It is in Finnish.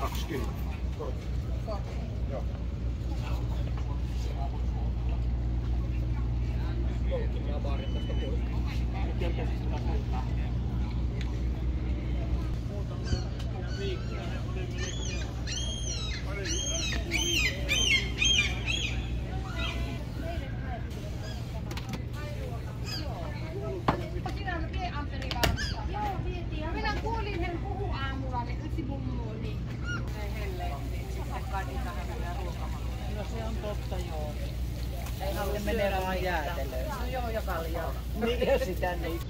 12 ja 20. Joo. Minä se on totta joo. Ei halua menee vaan jäätelöön. No joo, ja kaljaa. Niin, sitä niin.